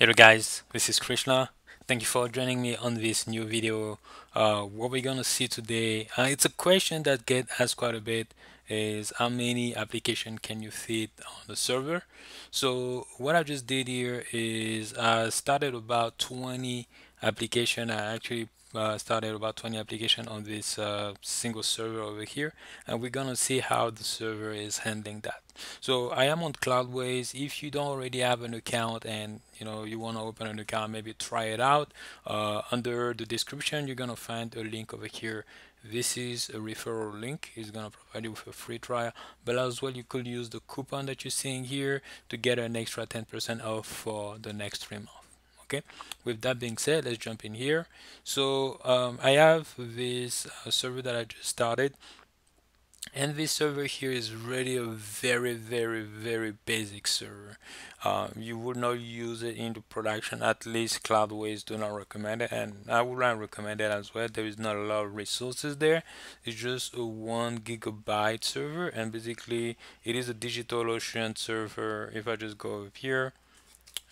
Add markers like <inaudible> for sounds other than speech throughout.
Hello guys, this is Krishna. Thank you for joining me on this new video. Uh, what we're gonna see today, uh, it's a question that get asked quite a bit is how many application can you fit on the server? So what I just did here is I started about 20 application. I actually uh, started about 20 application on this uh, single server over here and we're gonna see how the server is handling that so I am on Cloudways. If you don't already have an account and you know you want to open an account maybe try it out uh, under the description you're gonna find a link over here. This is a referral link. It's gonna provide you with a free trial but as well you could use the coupon that you're seeing here to get an extra 10% off for the next three months. Okay? With that being said let's jump in here. So um, I have this uh, server that I just started and this server here is really a very very very basic server. Uh, you would not use it into production at least cloudways do not recommend it and I would not recommend it as well. There is not a lot of resources there. It's just a one gigabyte server and basically it is a DigitalOcean server. If I just go over here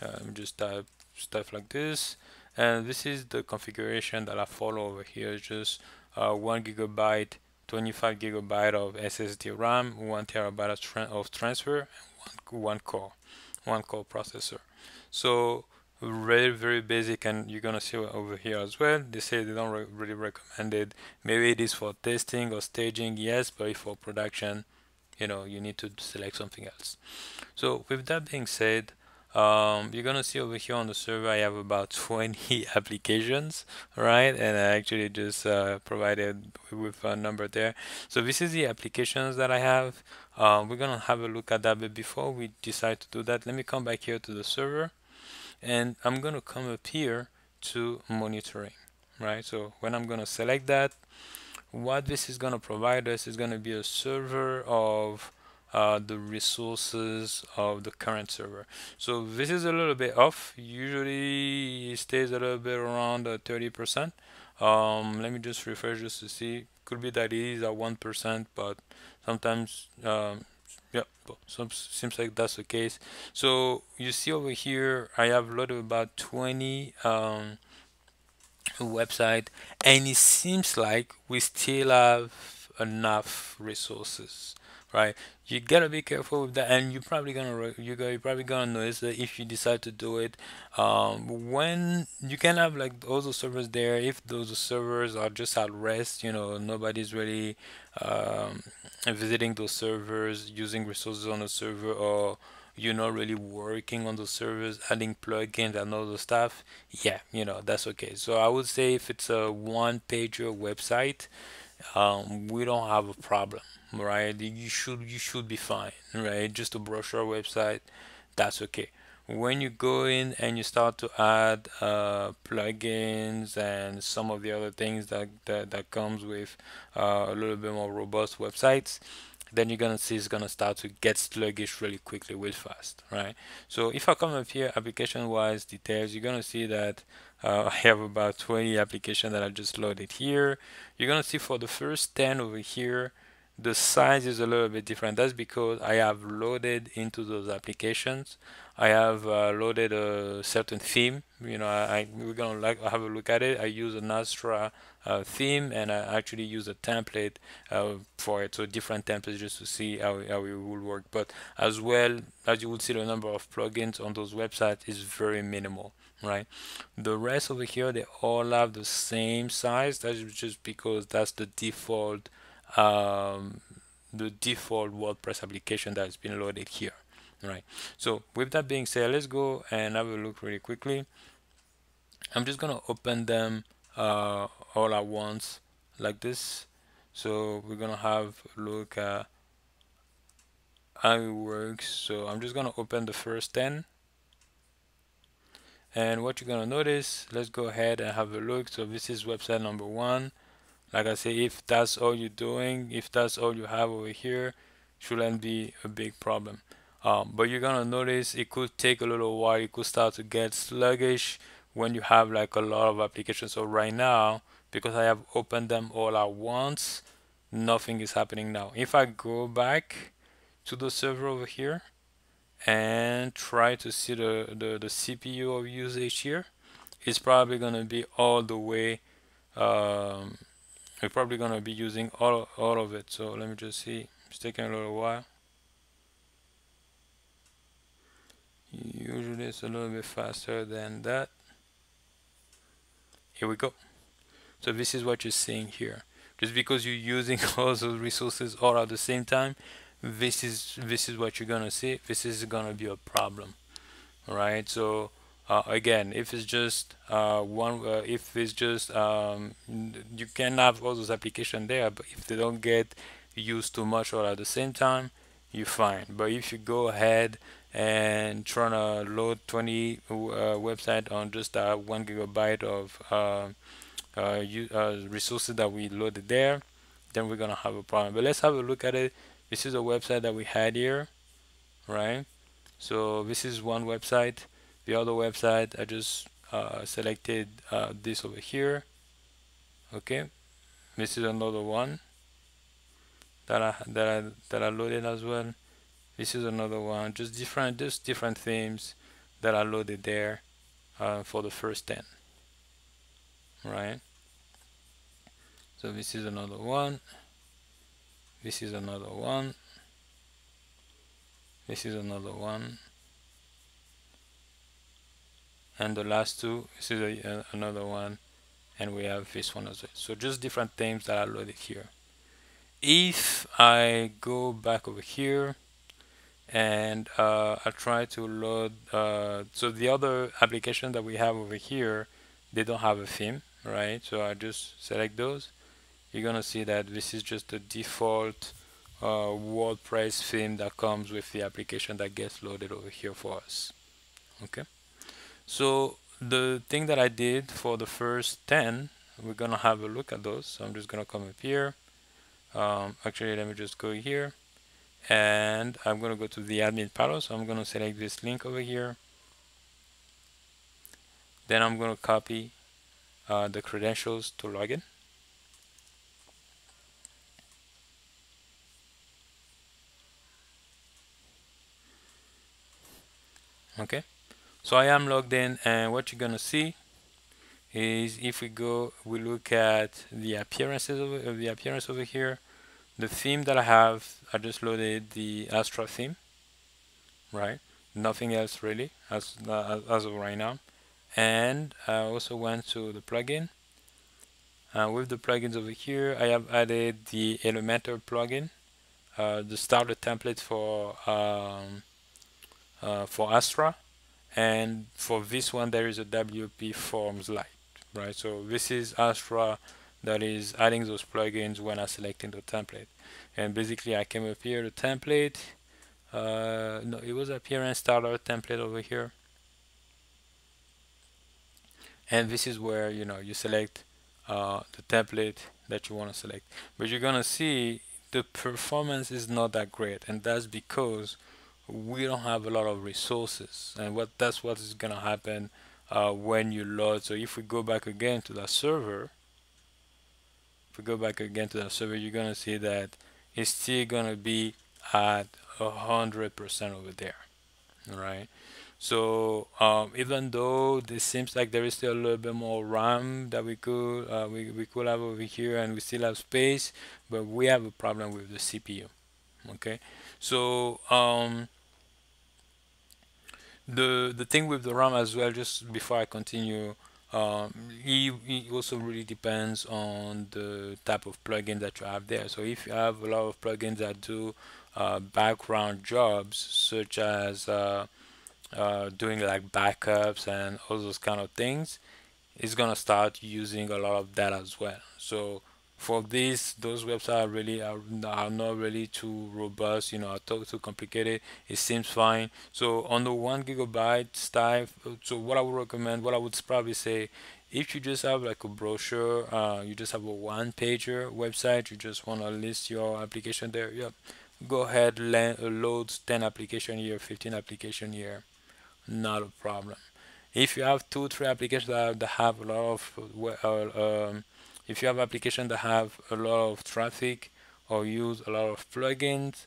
um, just type stuff like this and this is the configuration that I follow over here. Just uh, one gigabyte 25 gigabyte of SSD RAM one terabyte of, tra of transfer one, one core one core processor. So very very basic and you're gonna see over here as well. They say they don't re really recommend it. Maybe it is for testing or staging yes but for production you know you need to select something else. So with that being said um, you're gonna see over here on the server I have about <laughs> 20 applications right? And I actually just uh, provided with a number there. So this is the applications that I have. Um, we're gonna have a look at that. But before we decide to do that let me come back here to the server. And I'm gonna come up here to monitoring right? So when I'm gonna select that what this is gonna provide us is gonna be a server of the resources of the current server. So this is a little bit off. Usually it stays a little bit around 30%. Uh, um, let me just refresh just to see. Could be that it is at 1%, but sometimes, um, yeah, some, seems like that's the case. So you see over here, I have loaded about 20 um, website and it seems like we still have enough resources right? You gotta be careful with that and you're probably gonna you're probably gonna notice that if you decide to do it um, when you can have like all the servers there. If those servers are just at rest you know nobody's really um, visiting those servers using resources on the server or you're not really working on the servers adding plugins and all the stuff yeah you know that's okay. So I would say if it's a one pager website um, we don't have a problem right? You should you should be fine right? Just a brochure website that's okay. When you go in and you start to add uh, plugins and some of the other things that that, that comes with uh, a little bit more robust websites then you're gonna see it's gonna start to get sluggish really quickly real fast right? So if I come up here application wise details you're gonna see that uh, I have about 20 applications that I just loaded here. You're gonna see for the first 10 over here the size is a little bit different. That's because I have loaded into those applications. I have uh, loaded a certain theme. You know I, we're gonna like have a look at it. I use an Astra uh, theme and I actually use a template uh, for it. So different templates just to see how, how it will work. But as well as you will see the number of plugins on those websites is very minimal right? The rest over here they all have the same size. That's just because that's the default um, the default WordPress application that's been loaded here right? So with that being said let's go and have a look really quickly. I'm just gonna open them uh, all at once like this. So we're gonna have a look at how it works. So I'm just gonna open the first 10 and what you're gonna notice let's go ahead and have a look. So this is website number one. Like I say if that's all you're doing if that's all you have over here shouldn't be a big problem. Um, but you're gonna notice it could take a little while. It could start to get sluggish when you have like a lot of applications. So right now because I have opened them all at once nothing is happening now. If I go back to the server over here and try to see the, the, the CPU of usage here. It's probably going to be all the way um, we're probably going to be using all, all of it. So let me just see. It's taking a little while. Usually it's a little bit faster than that. Here we go. So this is what you're seeing here. Just because you're using <laughs> all those resources all at the same time this is this is what you're gonna see this is gonna be a problem right so uh, again if it's just uh, one uh, if it's just um, you can have all those applications there but if they don't get used too much all at the same time you're fine. But if you go ahead and trying to load 20 uh, website on just that one gigabyte of uh, uh, resources that we loaded there then we're gonna have a problem. But let's have a look at it this is a website that we had here right? So this is one website. The other website I just uh, selected uh, this over here. Okay? This is another one that I that I that I loaded as well. This is another one just different just different themes that I loaded there uh, for the first 10 right? So this is another one this is another one. This is another one. And the last two this is a, another one. And we have this one as well. So just different themes that are loaded here. If I go back over here and uh, I try to load uh, so the other application that we have over here they don't have a theme right? So I just select those you're gonna see that this is just the default uh, WordPress theme that comes with the application that gets loaded over here for us. Okay? So the thing that I did for the first 10 we're gonna have a look at those. So I'm just gonna come up here. Um, actually let me just go here. And I'm to go to the admin panel. So I'm to select this link over here. Then I'm to copy uh, the credentials to login okay so I am logged in and what you're gonna see is if we go we look at the appearances of uh, the appearance over here the theme that I have, I just loaded the Astra theme, right? Nothing else really as, uh, as of right now. And I also went to the plugin. Uh, with the plugins over here, I have added the Elementor plugin, uh, the starter template for um, uh, for Astra, and for this one there is a WP Forms Lite, right? So this is Astra that is adding those plugins when I'm selecting the template. And basically I came up here the template uh, no it was appearance starter template over here. And this is where you know you select uh, the template that you want to select. But you're gonna see the performance is not that great and that's because we don't have a lot of resources. And what that's what is gonna happen uh, when you load. So if we go back again to that server if we go back again to that server you're gonna see that it's still gonna be at a hundred percent over there right so um, even though this seems like there is still a little bit more RAM that we could uh, we, we could have over here and we still have space but we have a problem with the CPU okay? So um, the the thing with the RAM as well just before I continue um, it, it, also really depends on the type of plugin that you have there. So if you have a lot of plugins that do uh, background jobs, such as uh, uh, doing like backups and all those kind of things, it's gonna start using a lot of that as well. So for this those websites are really are, are not really too robust you know are too, too complicated. It seems fine. So on the one gigabyte style so what i would recommend what i would probably say if you just have like a brochure uh, you just have a one pager website you just want to list your application there yep go ahead load 10 application here 15 application here not a problem. If you have two three applications that have a lot of uh, um, if you have applications that have a lot of traffic or use a lot of plugins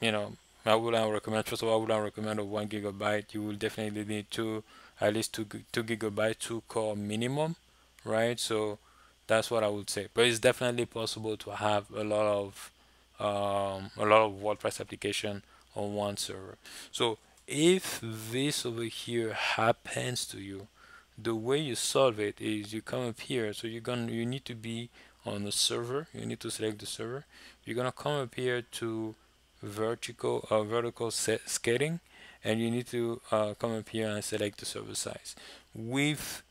you know I wouldn't recommend. First of all, I wouldn't recommend a one gigabyte. You will definitely need two, at least two two gigabyte, two core minimum, right? So that's what I would say. But it's definitely possible to have a lot of um, a lot of WordPress application on one server. So if this over here happens to you, the way you solve it is you come up here. So you're gonna you need to be on the server. You need to select the server. You're gonna come up here to vertical uh, vertical scaling and you need to uh, come up here and select the server size with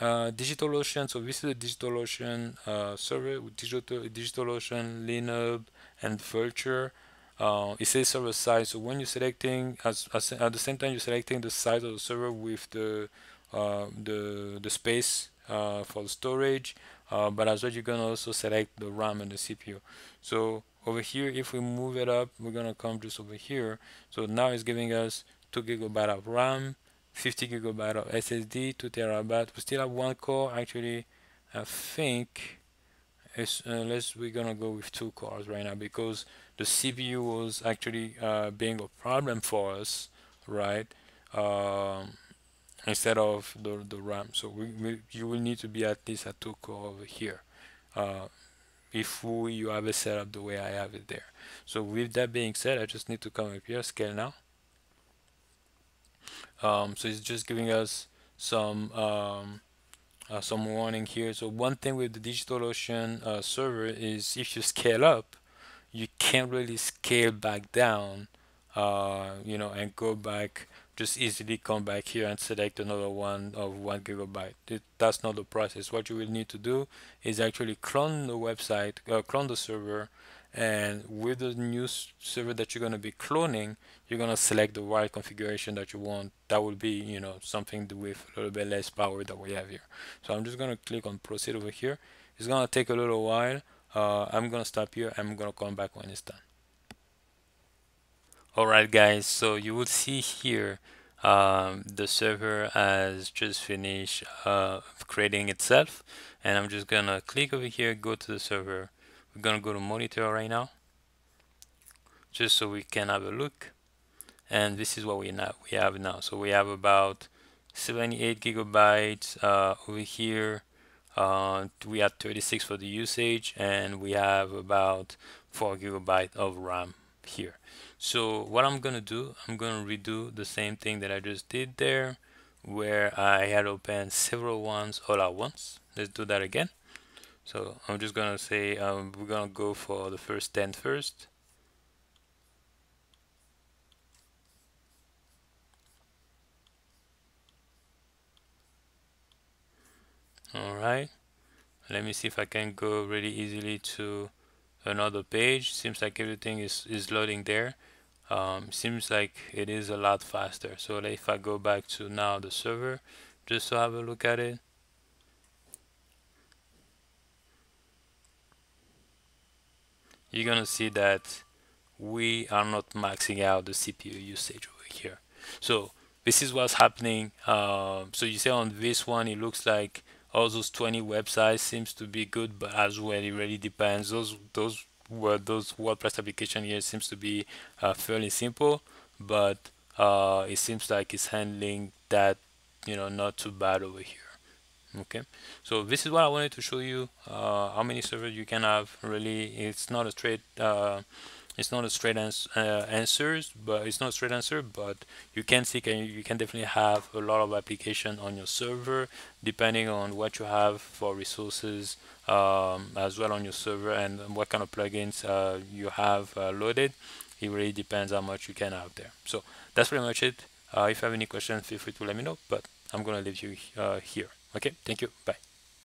uh, DigitalOcean so this is a DigitalOcean uh, server with Digital, DigitalOcean Linode and Vultr uh, it says server size so when you're selecting as, as, at the same time you're selecting the size of the server with the the the space uh, for the storage uh, but as well you're gonna also select the RAM and the CPU so over here if we move it up we're gonna come just over here. So now it's giving us 2 gigabyte of RAM 50 gigabyte of SSD 2 terabyte. We still have one core. Actually I think unless we're gonna go with two cores right now because the CPU was actually uh, being a problem for us right? Um, instead of the, the RAM so we, we, you will need to be at least at two core over here uh, if you have it set up the way I have it there. So with that being said, I just need to come up here, scale now. Um, so it's just giving us some um, uh, some warning here. So one thing with the DigitalOcean uh, server is if you scale up, you can't really scale back down, uh, you know, and go back just easily come back here and select another one of one gigabyte. It, that's not the process. What you will need to do is actually clone the website, uh, clone the server, and with the new server that you're going to be cloning, you're going to select the right configuration that you want. That will be, you know, something with a little bit less power that we have here. So I'm just going to click on proceed over here. It's going to take a little while. Uh, I'm going to stop here. I'm going to come back when it's done. Alright guys, so you will see here um, the server has just finished uh, creating itself and I'm just gonna click over here, go to the server. We're gonna go to monitor right now just so we can have a look and this is what we, now, we have now. So we have about 78 gigabytes uh, over here uh, we have 36 for the usage and we have about 4 gigabyte of RAM here. So what I'm gonna do I'm gonna redo the same thing that I just did there where I had opened several ones all at once. Let's do that again. So I'm just gonna say um, we're gonna go for the first 10 first. All right. Let me see if I can go really easily to another page. Seems like everything is is loading there. Um, seems like it is a lot faster. So if I go back to now the server just to have a look at it. You're gonna see that we are not maxing out the CPU usage over here. So this is what's happening. Um, so you see on this one it looks like all those 20 websites seems to be good but as well it really depends. Those those were those WordPress application here seems to be uh, fairly simple but uh, it seems like it's handling that you know not too bad over here. Okay? So this is what I wanted to show you uh, how many servers you can have. Really it's not a straight uh, it's not a straight ans uh, but it's not a straight answer but you can see can you can definitely have a lot of application on your server depending on what you have for resources um, as well on your server and what kind of plugins uh, you have uh, loaded. It really depends how much you can have there. So that's pretty much it. Uh, if you have any questions feel free to let me know but I'm gonna leave you uh, here. Okay? Thank you. Bye